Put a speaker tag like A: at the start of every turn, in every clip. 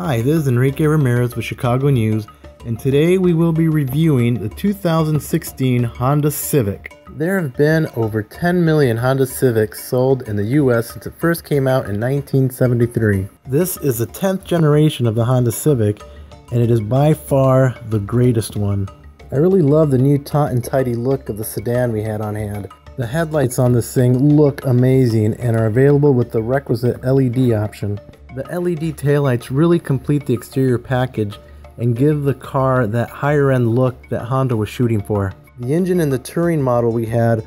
A: Hi, this is Enrique Ramirez with Chicago News, and today we will be reviewing the 2016 Honda Civic. There have been over 10 million Honda Civics sold in the US since it first came out in 1973. This is the 10th generation of the Honda Civic, and it is by far the greatest one. I really love the new taut and tidy look of the sedan we had on hand. The headlights on this thing look amazing and are available with the requisite LED option. The LED taillights really complete the exterior package and give the car that higher end look that Honda was shooting for. The engine in the Touring model we had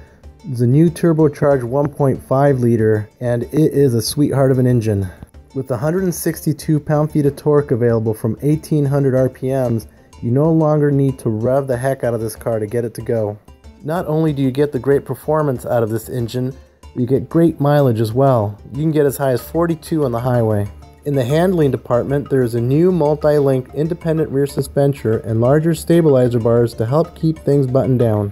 A: is a new turbocharged 1.5 liter and it is a sweetheart of an engine. With 162 pound-feet of torque available from 1800 RPMs, you no longer need to rev the heck out of this car to get it to go. Not only do you get the great performance out of this engine, you get great mileage as well. You can get as high as 42 on the highway. In the handling department, there is a new multi-link independent rear suspension and larger stabilizer bars to help keep things buttoned down.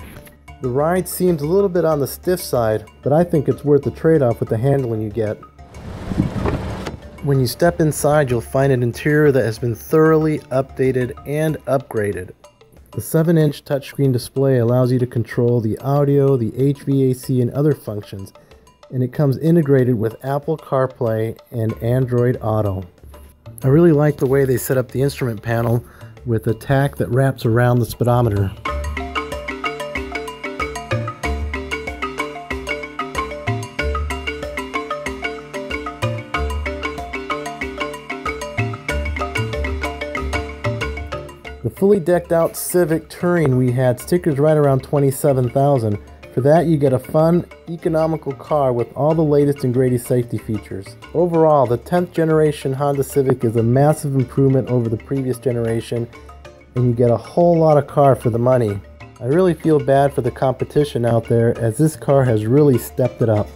A: The ride seems a little bit on the stiff side, but I think it's worth the trade-off with the handling you get. When you step inside, you'll find an interior that has been thoroughly updated and upgraded. The 7-inch touchscreen display allows you to control the audio, the HVAC, and other functions, and it comes integrated with Apple CarPlay and Android Auto. I really like the way they set up the instrument panel with a tach that wraps around the speedometer. The fully decked out Civic Touring we had stickers right around 27,000 for that, you get a fun, economical car with all the latest and greatest safety features. Overall, the 10th generation Honda Civic is a massive improvement over the previous generation, and you get a whole lot of car for the money. I really feel bad for the competition out there as this car has really stepped it up.